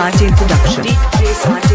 Sati Production. DJ Sati.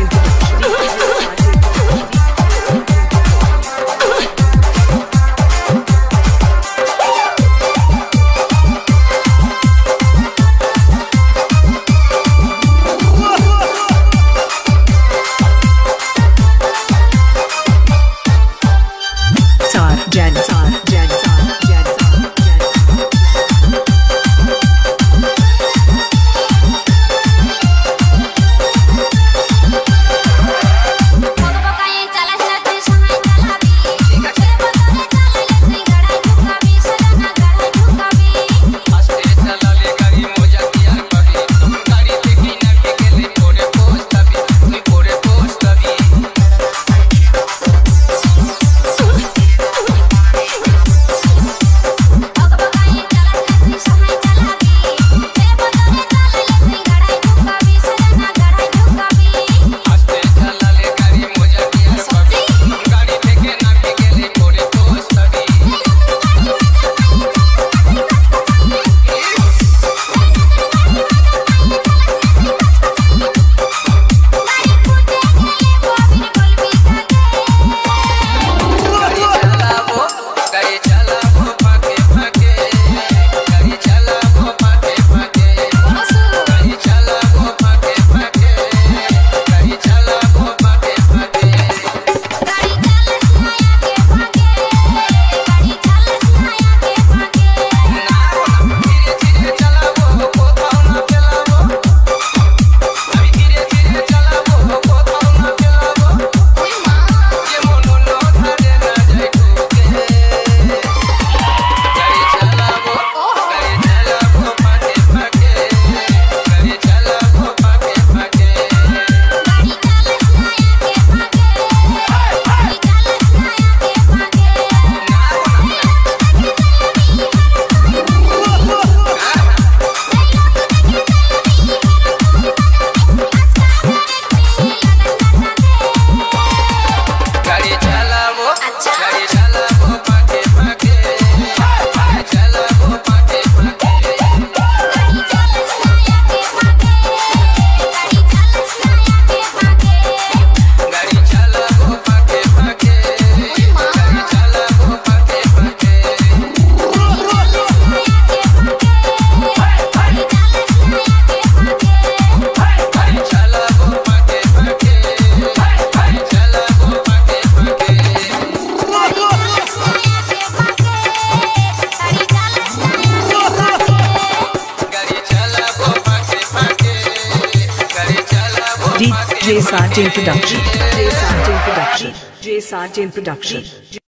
j-sartain Production. j-sartain Production. j-sartain Production.